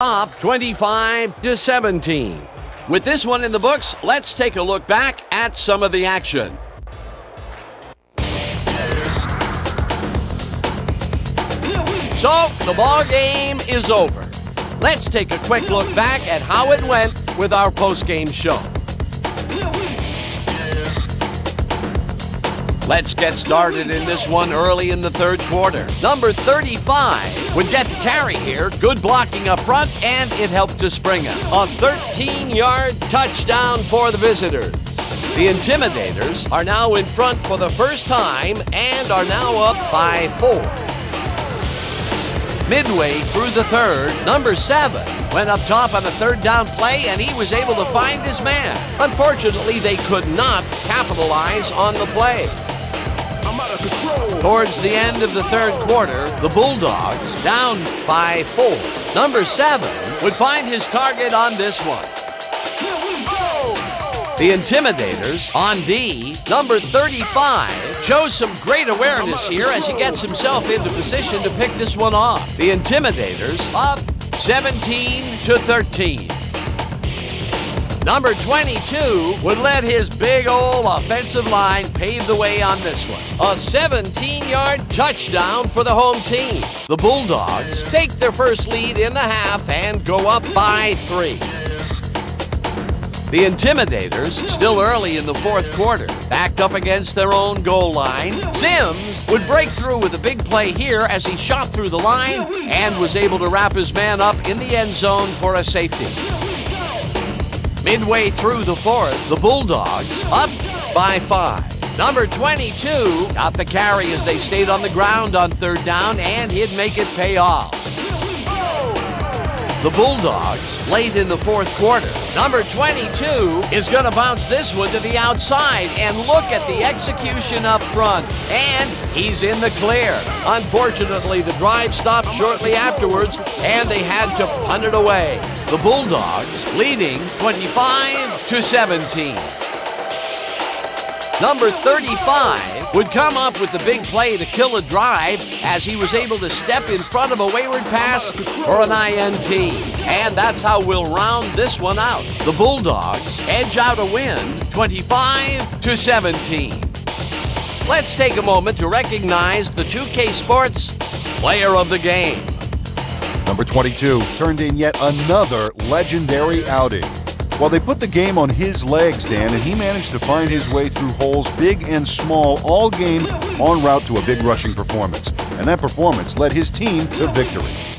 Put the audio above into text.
Up 25 to 17. With this one in the books, let's take a look back at some of the action. So, the ball game is over. Let's take a quick look back at how it went with our post-game show. Let's get started in this one early in the third quarter. Number 35 would get the carry here. Good blocking up front, and it helped to spring it. A 13-yard touchdown for the visitors. The Intimidators are now in front for the first time and are now up by four. Midway through the third, number seven went up top on a third down play and he was able to find his man. Unfortunately, they could not capitalize on the play. Towards the end of the third quarter, the Bulldogs, down by four. Number seven would find his target on this one. The Intimidators on D, number 35, shows some great awareness here as he gets himself into position to pick this one off. The Intimidators up 17 to 13. Number 22 would let his big old offensive line pave the way on this one. A 17 yard touchdown for the home team. The Bulldogs take their first lead in the half and go up by three. The Intimidators, still early in the fourth quarter, backed up against their own goal line. Sims would break through with a big play here as he shot through the line and was able to wrap his man up in the end zone for a safety. Midway through the fourth, the Bulldogs up by five. Number 22 got the carry as they stayed on the ground on third down, and he'd make it pay off. The Bulldogs late in the fourth quarter. Number 22 is going to bounce this one to the outside, and look at the execution up front. And he's in the clear. Unfortunately, the drive stopped shortly afterwards, and they had to punt it away. The Bulldogs leading 25 to 17. Number 35 would come up with the big play to kill a drive as he was able to step in front of a wayward pass for an INT. And that's how we'll round this one out. The Bulldogs edge out a win 25 to 17. Let's take a moment to recognize the 2K Sports player of the game. Number 22 turned in yet another legendary outing. Well, they put the game on his legs, Dan, and he managed to find his way through holes big and small all game en route to a big rushing performance. And that performance led his team to victory.